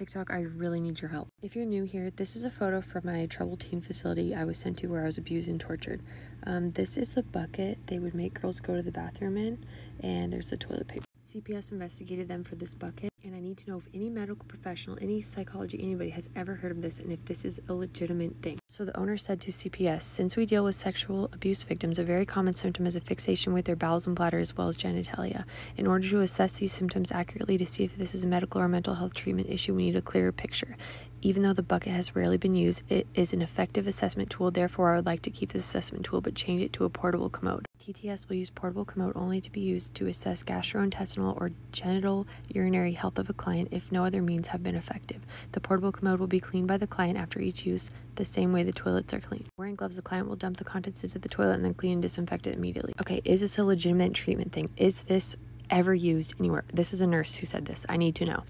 TikTok, I really need your help. If you're new here, this is a photo from my troubled teen facility I was sent to where I was abused and tortured. Um, this is the bucket they would make girls go to the bathroom in, and there's the toilet paper. CPS investigated them for this bucket, and I need to know if any medical professional, any psychology, anybody has ever heard of this and if this is a legitimate thing. So the owner said to CPS, since we deal with sexual abuse victims, a very common symptom is a fixation with their bowels and bladder as well as genitalia. In order to assess these symptoms accurately to see if this is a medical or mental health treatment issue, we need a clearer picture. Even though the bucket has rarely been used, it is an effective assessment tool. Therefore, I would like to keep this assessment tool but change it to a portable commode. TTS will use portable commode only to be used to assess gastrointestinal or genital urinary health of a client if no other means have been effective. The portable commode will be cleaned by the client after each use the same way the toilets are cleaned. Wearing gloves, the client will dump the contents into the toilet and then clean and disinfect it immediately. Okay, is this a legitimate treatment thing? Is this ever used anywhere? This is a nurse who said this. I need to know.